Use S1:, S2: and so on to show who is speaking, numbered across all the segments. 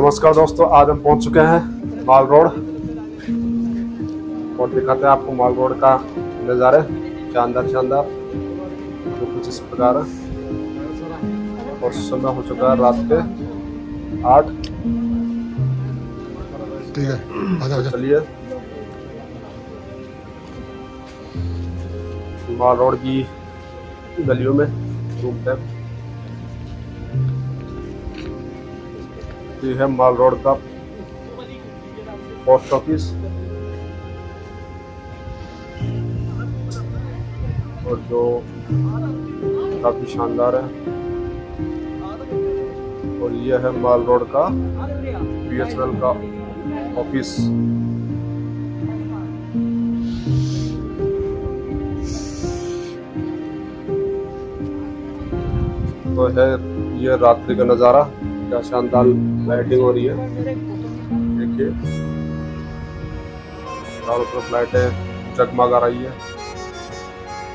S1: नमस्कार दोस्तों आज हम पहुँच चुके हैं माल रोड। और दिखाते हैं आपको माल रोड का नज़ारे शानदार शानदार तो कुछ इस प्रकार और समय हो चुका है रात के आठ।
S2: ठीक है
S1: चलिए। माल रोड की गलियों में घूमते हैं। ये है माल रोड का पोस्ट ऑफ़िस और जो काफ़ी शानदार है। और ये है माल रोड का बीएसएनएल का ऑफ़िस तो है ये रात्रि का नज़ारा। क्या शानदार लाइटिंग हो रही है। देखिए। चारों तरफ़ लाइटें जगमगा रही है।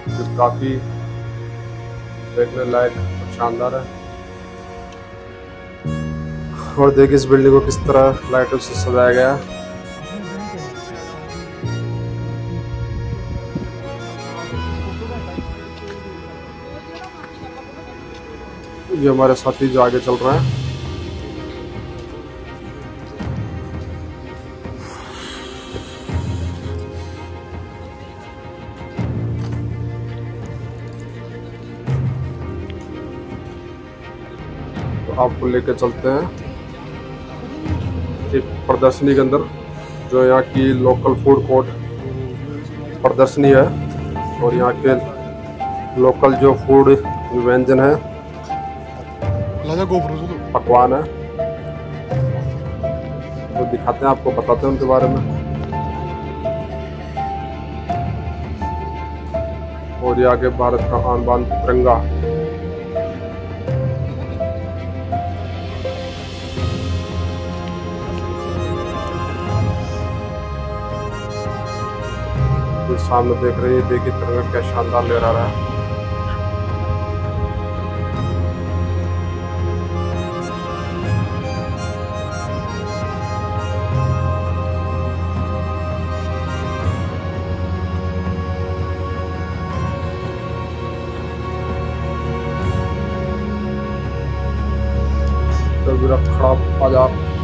S1: जो काफ़ी देखने लायक शानदार है। और देखिए इस बिल्डिंग को किस तरह लाइटों से सजाया गया है। ये हमारे साथी जो आगे चल रहे हैं। आपको लेके चलते हैं। एक प्रदर्शनी के अंदर जो यहाँ की लोकल फ़ूड कोर्ट प्रदर्शनी है और यहाँ के लोकल जो फ़ूड व्यंजन है पकवान है तो दिखाते हैं आपको बताते हैं उनके बारे में। और ये आगे भारत का आन बान तिरंगा। तो सामने देख रहे हैं देखिए तिरंगा क्या शानदार लहरा रहा है। तो खड़ा बाज़ार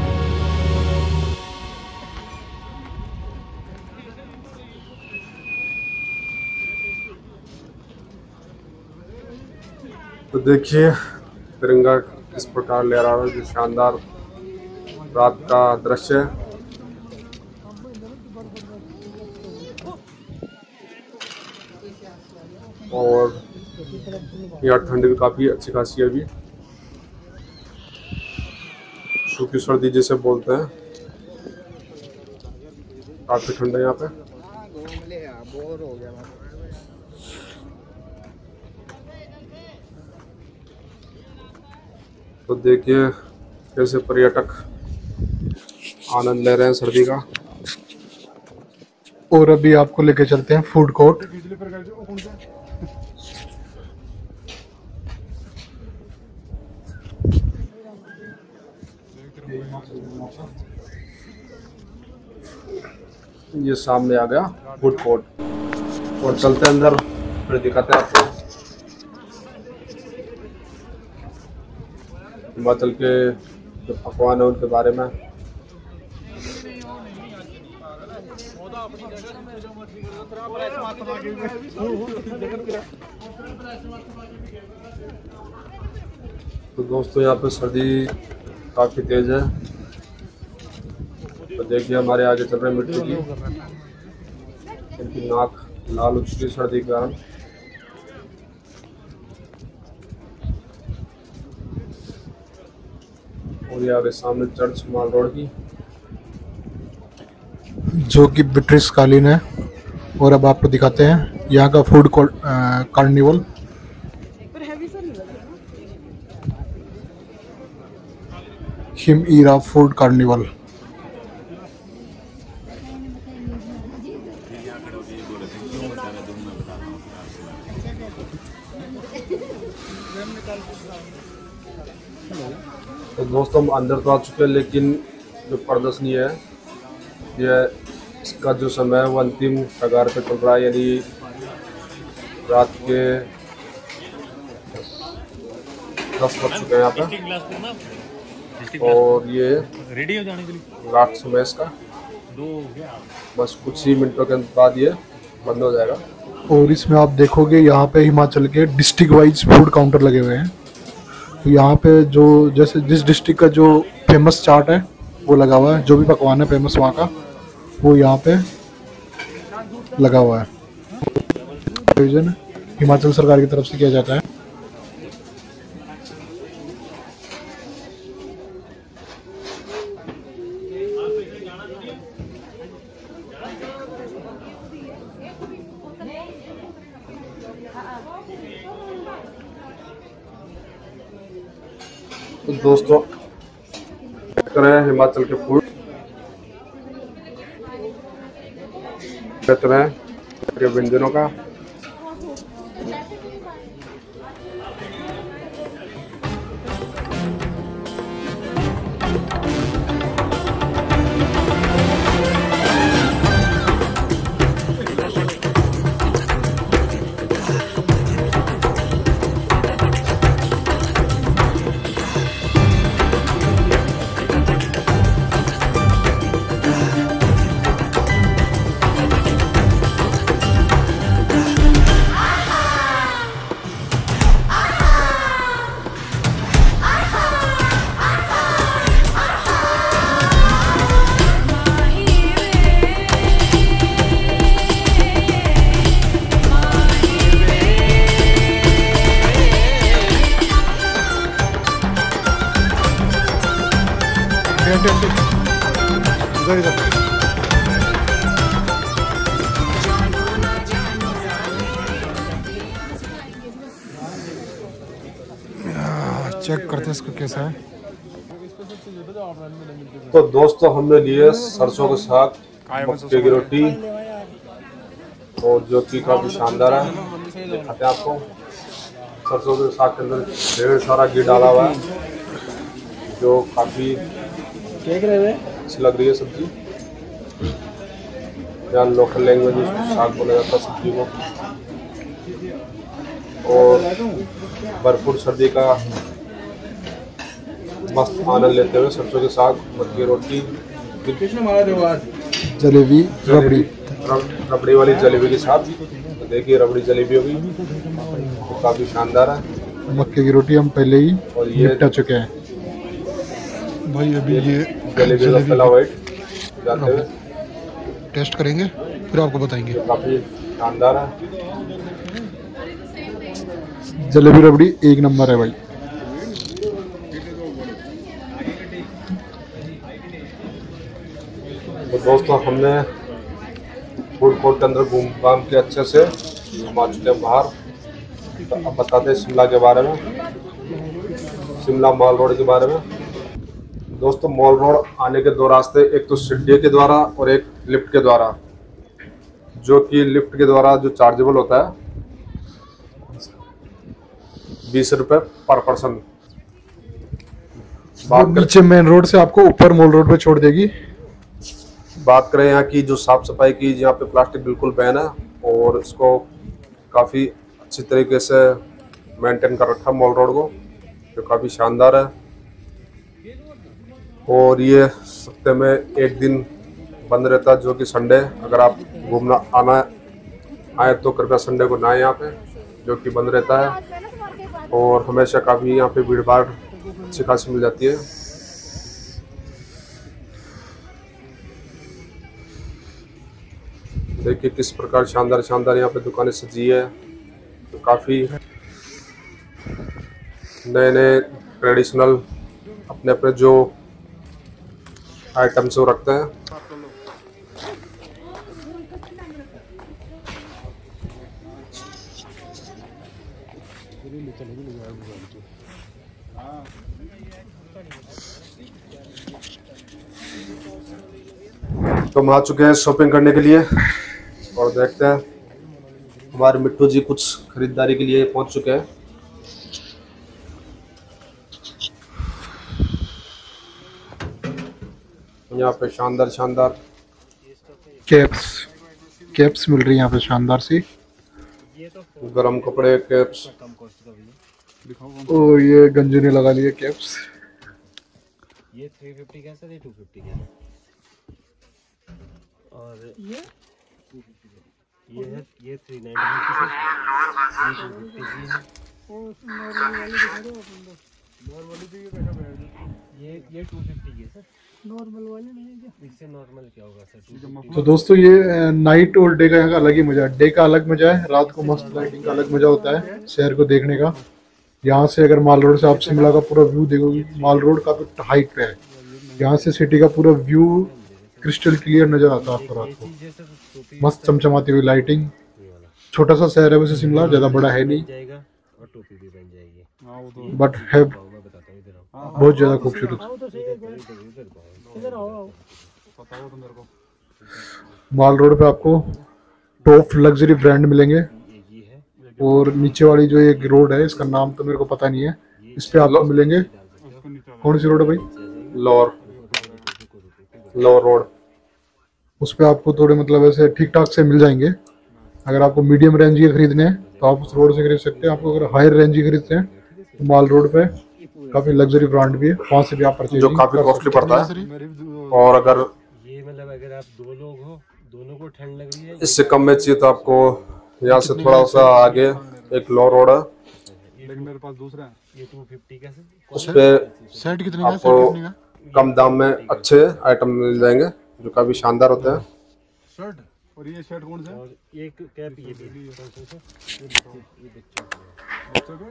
S1: देखिए, तिरंगा किस प्रकार लहरा रहा है जो शानदार रात का दृश्य है। और यहाँ ठंड भी काफ़ी अच्छी खासी है अभी। सूखी सर्दी जिसे बोलते हैं। काफ़ी ठंड है यहाँ पे। तो देखिए कैसे पर्यटक आनंद ले रहे हैं सर्दी का।
S2: और अभी आपको लेके चलते हैं फ़ूड कोर्ट
S1: ये सामने आ गया फ़ूड कोर्ट और चलते हैं अंदर फिर दिखाते हैं आपको। हिमाचल के जो पकवान है उनके बारे में। तो दोस्तों, यहाँ पे सर्दी काफ़ी तेज़ है। तो देखिए, हमारे आगे चल रहे मिट्टी की। इनकी नाक लाल है सर्दी के कारण। और ये आगे सामने चर्च माल रोड की।
S2: जो कि ब्रिटिश कालीन है और अब आपको दिखाते हैं। यहाँ का फ़ूड कार्निवल हिम ईरा फ़ूड कार्निवल
S1: तो दोस्तों हम अंदर तो आ चुके हैं लेकिन जो प्रदर्शनी है यह इसका जो समय है वो अंतिम कगार पे चल रहा है यानी रात के दस बज चुके हैं यहाँ पे। और ये
S3: रेडी हो जाने के लिए?
S1: लास्ट समय इसका।
S3: दो
S1: बस कुछ ही मिनटों के बाद ये बंद हो जाएगा।
S2: और इसमें आप देखोगे यहाँ पे हिमाचल के डिस्ट्रिक्ट वाइज फ़ूड काउंटर लगे हुए हैं। यहाँ पे जो, जैसे जिस डिस्ट्रिक्ट का जो फ़ेमस चाट है, वो लगा हुआ है। जो भी पकवान है फ़ेमस वहाँ का, वो यहाँ पे लगा हुआ है। आयोजन हिमाचल सरकार की तरफ़ से किया जाता है।
S1: तो दोस्तों करें हिमाचल के फ़ूड कहते हैं व्यंजनों का।
S2: इधर इधर चेक करते हैं इसका कैसा है।
S1: तो दोस्तों हमने लिए सरसों के साग मक्के की रोटी और जो कि काफ़ी शानदार है। दिखाते हैं आपको। सरसों के साग के अंदर ढेर सारा घी डाला हुआ है जो काफ़ी अच्छी लग रही है सब्ज़ी। यहाँ लोकल लैंग्वेज में साग बोला जाता है सब्ज़ी को। और भरपूर सर्दी का मस्त आनंद लेते हुए सरसों के साग मक्की रोटी।
S2: जलेबी रबड़ी।
S1: रबड़ी वाली जलेबी के साथ। तो देखिए रबड़ी जलेबी होगी तो काफ़ी शानदार है।
S2: मक्के की रोटी हम पहले ही
S1: और ये
S2: निपटा चुके हैं। भाई अभी ये
S1: जलेबी हुए।
S2: टेस्ट करेंगे फिर आपको बताएँगे।
S1: काफ़ी शानदार है।
S2: जलेबी रबड़ी एक नंबर है भाई।
S1: तो दोस्तों हमने फ़ूड कोर्ट के अंदर घूम घाम के अच्छे से हम आ चुके हैं बाहर। तो अब बताते हैं शिमला के बारे में शिमला मॉल रोड के बारे में। दोस्तों मॉल रोड आने के दो रास्ते एक तो सीढ़ी के द्वारा और एक लिफ्ट के द्वारा जो कि लिफ्ट के द्वारा जो चार्जेबल होता है बीस रुपये पर पर्सन। बात
S2: नीचे मेन रोड से आपको ऊपर मॉल रोड पे छोड़ देगी।
S1: बात करें यहाँ की जो साफ़ सफ़ाई की यहाँ पे प्लास्टिक बिल्कुल बैन है और इसको काफ़ी अच्छी तरीके से मेंटेन कर रखा है मॉल रोड को जो काफ़ी शानदार है। और ये सप्ते में एक दिन बंद रहता है जो कि संडे अगर आप घूमना आना आए तो कृपया संडे को ना यहाँ पे, जो कि बंद रहता है। और हमेशा काफ़ी यहाँ पे भीड़ भाड़ अच्छी खासी मिल जाती है। देखिए किस प्रकार शानदार शानदार यहाँ पे दुकानें सजी है। तो काफ़ी नए नए ट्रेडिशनल अपने अपने जो आइटम्स वो रखते हैं। तो हम आ चुके हैं शॉपिंग करने के लिए और देखते हैं। हमारे मिट्टू जी कुछ खरीदारी के लिए पहुँच चुके हैं। यहाँ पे शानदार शानदार।
S2: कैप्स कैप्स मिल रही है यहाँ पे शानदार सी।
S1: गर्म कपड़े कैप्स
S2: ओ ये गंजू ने लगा लिए कैप्स
S3: ये 350 का सर ये 250 का और ये? ये है ये 390 का सर। ये 250 की है। ये ये 250 की सर नॉर्मल वाले नहीं इससे नॉर्मल क्या होगा सर?
S2: तो दोस्तों ये नाइट और डे का यहाँ का अलग ही मज़ा है। डे का अलग मज़ा है रात को मस्त लाइटिंग का अलग मज़ा होता है शहर को देखने का। यहाँ से अगर माल रोड से आप शिमला का पूरा व्यू देखोगे माल रोड काफ़ी हाइट पे है। यहाँ से सिटी का पूरा व्यू क्रिस्टल क्लियर नज़र आता है आपको रात को। मस्त चमचमाती हुई लाइटिंग छोटा सा शहर है वैसे शिमला ज़्यादा बड़ा है नहीं। बट है
S3: पाओ मैं बताता हूँ इधर आओ
S2: बहुत ज़्यादा खूबसूरत। माल रोड पे आपको टॉप लग्जरी ब्रांड मिलेंगे। और नीचे वाली जो एक रोड है, इसका नाम तो मेरे को पता नहीं है। इस पे आपको मिलेंगे। कौन सी रोड है भाई?
S1: Lower lower road.
S2: उस पे आपको थोड़े मतलब ऐसे ठीक ठाक से मिल जाएँगे। अगर आपको मीडियम रेंज के खरीदने हैं तो आप उस रोड से खरीद सकते हैं। आपको अगर हायर रेंज की खरीदते हैं तो माल रोड पे काफ़ी लग्जरी ब्रांड भी है वहाँ से भी आप परचेज
S1: जो काफ़ी कॉस्टली पड़ता है। और अगर
S3: ये मतलब अगर आप दो लोग हो दोनों को ठंड लग रही है
S1: इससे कम में चाहिए तो आपको यहाँ से थोड़ा सा आगे एक लो रोड है।
S3: ये का सर
S1: उस पे
S2: सेट कितने
S1: आपको कम दाम में अच्छे आइटम मिल जाएँगे जो काफ़ी शानदार होते हैं।
S2: शर्ट और ये शर्ट कौन सा
S3: और एक कैप ये भी कौन सा ये बच्चे ये बच्चों के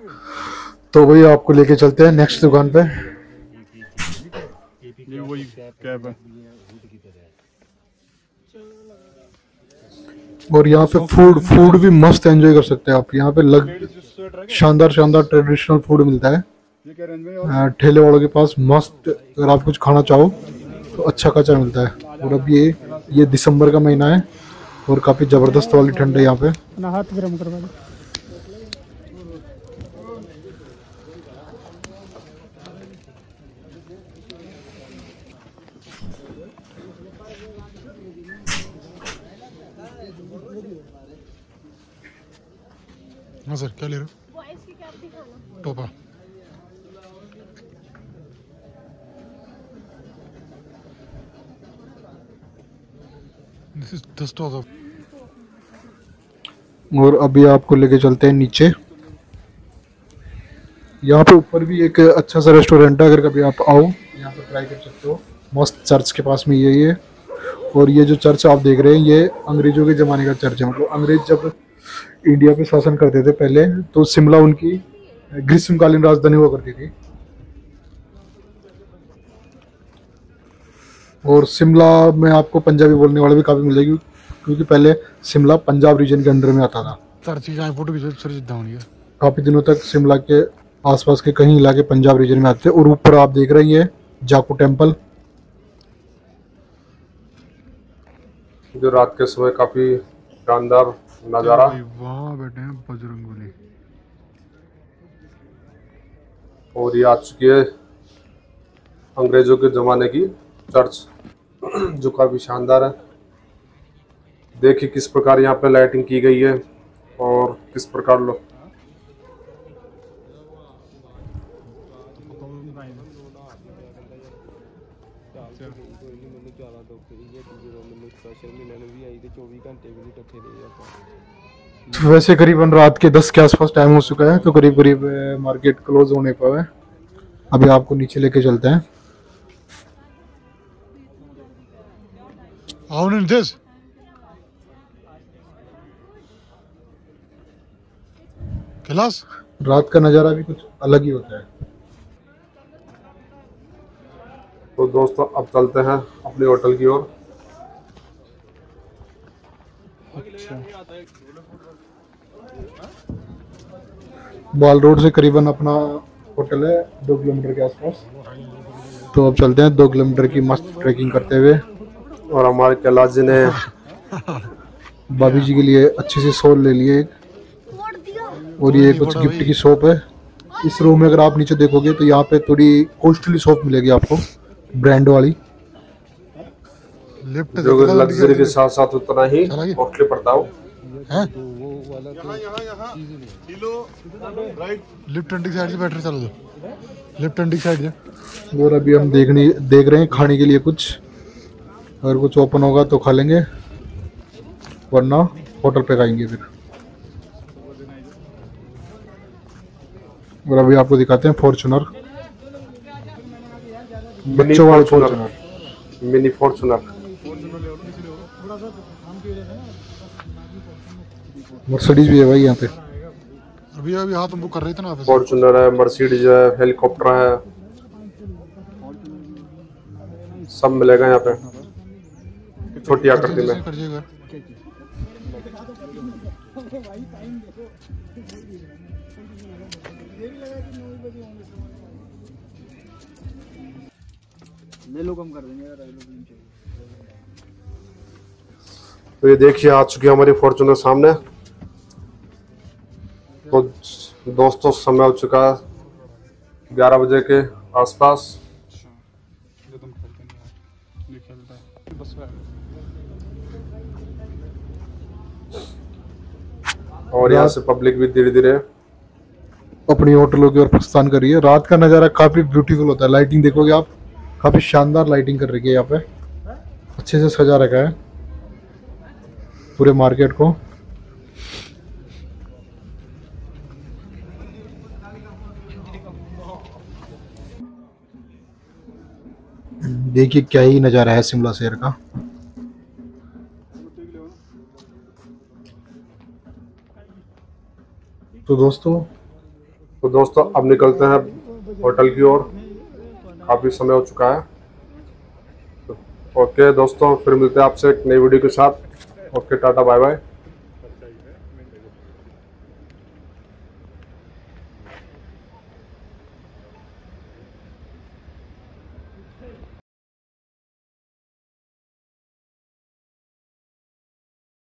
S2: तो वही आपको लेके चलते हैं नेक्स्ट दुकान पे।
S3: ये वही कैप है। है
S2: और यहाँ पे फ़ूड फ़ूड भी मस्त एंजॉय कर सकते हैं आप। यहाँ पे लग शानदार शानदार ट्रेडिशनल फ़ूड मिलता है ठेले वालों के पास मस्त अगर आप कुछ खाना चाहो तो अच्छा खासा मिलता है। और अब ये ये दिसंबर का महीना है। और काफ़ी ज़बरदस्त वाली ठंड है यहाँ पे।
S4: अपना हाथ गर्म करवा दो।
S2: हाँ सर क्या ले रहे हो? टोपा। This is also. और अभी आपको लेके चलते हैं नीचे। यहाँ पे ऊपर भी एक अच्छा सा रेस्टोरेंट है, अगर कभी आप आओ, यहाँ पे ट्राई कर सकते हो। मस्त चर्च के पास में ये ये। और ये जो चर्च आप देख रहे हैं, ये अंग्रेज़ों के ज़माने का चर्च है। मतलब अंग्रेज़ जब इंडिया पे शासन करते थे पहले तो शिमला उनकी ग्रीष्मकालीन राजधानी हुआ करती थी। और शिमला में आपको पंजाबी बोलने वाले भी काफ़ी मिल जाएगी क्योंकि पहले शिमला पंजाब रीजन के अंडर में आता था।
S4: सर है
S2: काफ़ी दिनों तक शिमला के आसपास के कई इलाके पंजाब रीजन में आते थे और ऊपर आप देख रहे हैं जाकू टेंपल
S1: जो रात के समय काफ़ी शानदार नज़ारा।
S2: वहाँ बैठे हैं बजरंग
S1: और ये आ चुकी है अंग्रेज़ों के जमाने की चर्च जो काफ़ी शानदार है। देखिए किस प्रकार यहाँ पे लाइटिंग की गई है और किस प्रकार लोग
S2: वैसे करीबन रात के दस के आसपास टाइम हो चुका है तो करीब करीब मार्केट क्लोज होने पर है। अभी आपको नीचे लेके चलते हैं।
S4: कैलाश
S2: रात का नज़ारा भी कुछ अलग ही होता है।
S1: तो दोस्तों अब चलते हैं अपने होटल की ओर।
S2: बाल रोड से करीबन अपना होटल है दो किलोमीटर के आसपास। तो अब चलते हैं दो किलोमीटर की मस्त ट्रैकिंग करते हुए।
S1: और हमारे कैलाश जी ने
S2: भाभी जी के लिए अच्छी सी शॉल ले लिए एक। और ये कुछ गिफ्ट की शॉप है। इस रूम में अगर आप नीचे देखोगे तो यहाँ पे थोड़ी कॉस्टली शॉप मिलेगी आपको ब्रांड वाली।
S4: लिफ्ट
S1: जो लग्जरी के साथ साथ उतना ही कॉस्टली पड़ता हो।
S4: है? लिफ्ट ट्वेंटी साइड से बैटरी चलो दो लिफ्ट ट्वेंटी साइड से
S2: और अभी हम देखने देख रहे हैं खाने के लिए कुछ। अगर कुछ ओपन होगा तो खा लेंगे। वरना होटल पे खाएँगे फिर। और अभी आपको दिखाते हैं फॉर्चुनर बच्चों वाला फॉर्चुनर
S1: मिनी फॉर्चुनर
S2: मर्सिडीज भी है भाई यहाँ पे।
S4: अभी अभी हाथ बुक कर रहे थे ना
S1: फॉर्चुनर है मर्सिडीज है हेलीकॉप्टर है। सब मिलेगा यहाँ पे। छोटी आकृति में।
S4: कर। जाएगा
S1: तो ये देखिए आ चुकी हमारी फॉर्चुनर सामने। तो दोस्तों समय हो चुका है ग्यारह बजे के आसपास। और यहाँ से पब्लिक भी धीरे धीरे
S2: अपनी होटलों की ओर प्रस्थान करी है। रात का नज़ारा काफ़ी ब्यूटीफुल होता है। लाइटिंग देखोगे आप, काफ़ी शानदार लाइटिंग कर रखी है यहाँ पे। अच्छे से सजा रखा है। पूरे मार्केट को। देखिए क्या ही नज़ारा है शिमला शहर का। तो दोस्तों
S1: तो दोस्तों, अब निकलते हैं होटल की ओर। काफ़ी समय हो चुका है। तो ओके दोस्तों, फिर मिलते हैं आपसे एक नई वीडियो के साथ। Okay, tata bye bye